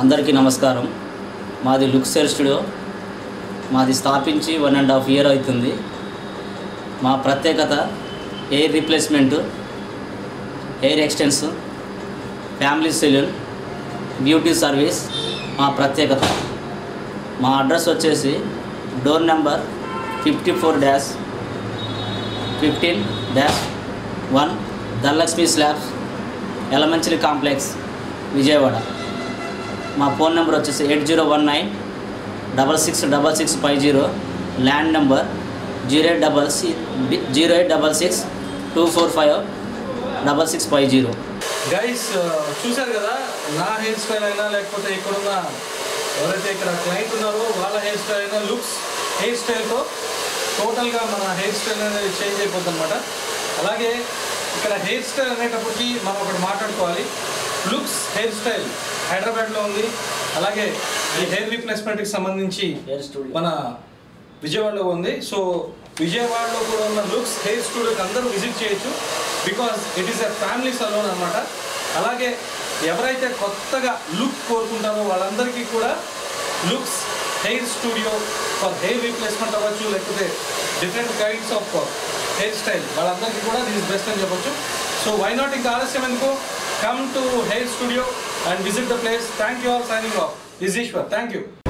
అందరికీ నమస్కారం. మాది లుక్ సెల్ స్టూడియో మాది స్థాపించి వన్ అండ్ హాఫ్ ఇయర్ అవుతుంది. మా ప్రత్యేకత hair replacement hair extensions family salon beauty service మా ప్రత్యేకత. మా అడ్రస్ వచ్చేసి door number fifty four dash fifteen dash one Dhanalakshmi slabs Elamanchili complex Vijayawada మా ఫోన్ నెంబర్ వచ్చేసి eight zero one nine double six double six five zero. Land number zero eight double C zero eight double six two four five double six five zero. Guys uh, చూశారు కదా నా hair style అయినా లేకపోతే ఇక్కడున్న ఎవరైతే ఇక్కడ client ఉన్నారో వాళ్ళ హెయిర్ స్టైల్ అయినా లుక్స్ హెయిర్ స్టైల్తో టోటల్గా మన హెయిర్ స్టైల్ అనేది చేంజ్ అయిపోతుంది అనమాట అలాగే ఇక్కడ హెయిర్ స్టైల్ అనేటప్పటికి మనం ఒకటి మాట్లాడుకోవాలి. లుక్స్ హెయిర్ స్టైల్ హైదరాబాద్లో ఉంది. అలాగే ఈ హెయిర్ రీప్లేస్మెంట్కి సంబంధించి మన విజయవాడలో ఉంది. సో విజయవాడలో కూడా ఉన్న లుక్స్ హెయిర్ స్టూడియోకి అందరూ విజిట్ చేయొచ్చు. Because it is a family salon అనమాట అలాగే ఎవరైతే కొత్తగా లుక్ కోరుకుంటారో వాళ్ళందరికీ కూడా looks hair studio for hair replacement అవ్వచ్చు లేకపోతే different kinds of hair style వాళ్ళందరికీ కూడా దిస్ బెస్ట్ అని చెప్పొచ్చు. సో వై నాట్ ఇంకా ఆలస్యం ఎందుకు? come to Hale Studio and visit the place. Thank you all signing off. This is Ishwar. Thank you.